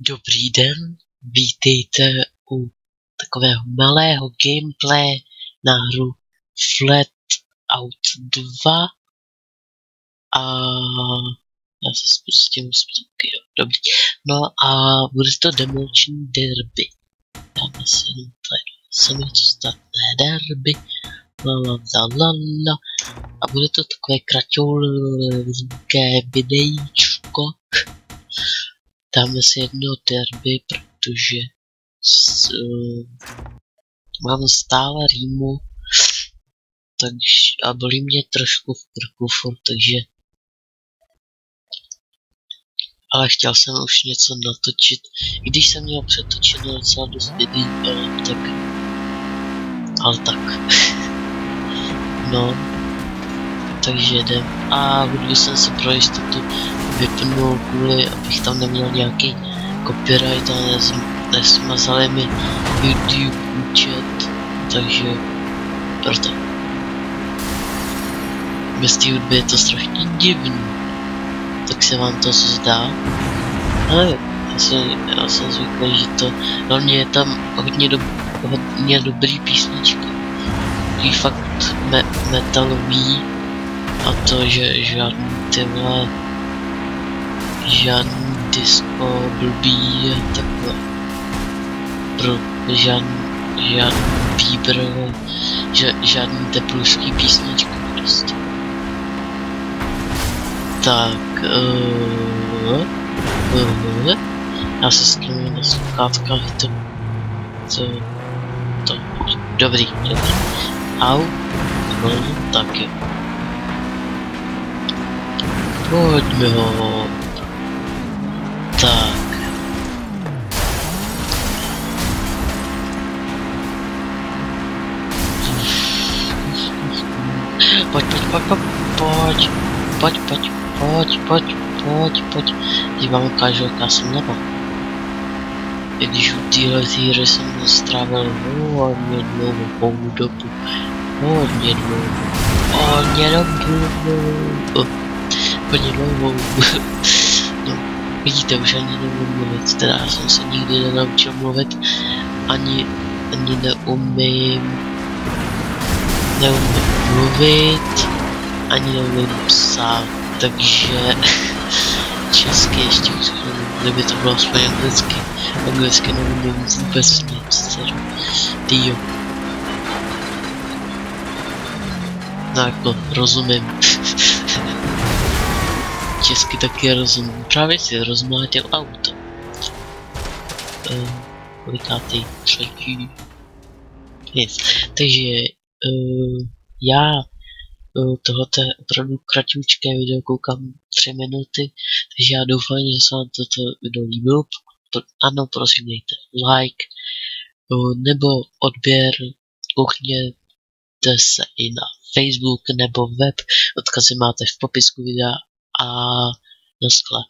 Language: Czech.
Dobrý den, vítejte u takového malého gameplay na hru Flat Out 2 a já se spustím zpátky, jo, dobrý. No a bude to demolition derby. Si jenom tady samostatné derby, la la la la la a bude to takové kraťolké videíčko dáme si jedno derby, protože s, uh, mám stále rýmu, takže, a bolí mě trošku v krku furt, takže ale chtěl jsem už něco natočit, i když jsem měl přetočeno docela dost videí, ale tak, ale tak, no, takže jdem. A hudbu jsem si pro jistotu vypnul kvůli, abych tam neměl nějaký copyright a nesmazali mi YouTube účet, takže proto. Bez té hudby je to strašně divný. Tak se vám to zdá? Ale já jsem, já jsem zvyklý, že to, hlavně je tam hodně, do, hodně dobrý písničky. Takový fakt me, metalový a to, že žádný tyhle žádný disco blbý takhle. Pro žádný, žádný Bieber, že, žádný teplušský písničky prostě. Tak, uh, uh, já se skrynu na sluchátkách, to, to, to, dobrý, dobrý. Au, no, tak jo. Pojďme ho tak. Pojď, pojď, pojď, pojď, pojď, pojď, pojď, pojď, pojď, pojď, teď vám ukážu, jaká jsem leva. I když u téhle hry jsem strávil hodně dlouhou dobu, hodně dlouhou, hodně dlouhou, hodně dlouhou. Vidíte, už ani neumím mluvit, teda já jsem se nikdy nenaučil mluvit, ani, ani neumím, neumím mluvit, ani neumím psát, takže česky ještě řeknu, kdyby to bylo aspoň anglicky, anglicky neumím vůbec nic, teda, tyjo. No jako, rozumím česky taky rozumím. Právě si rozmlátil auto. Uh, kolikátý? Třetí. Yes. Takže uh, já uh, tohoto opravdu kratičké video, koukám 3 minuty, takže já doufám, že se vám toto video líbilo. Ano, prosím dejte like uh, nebo odběr, koukněte se i na Facebook nebo web, odkazy máte v popisku videa a doskle.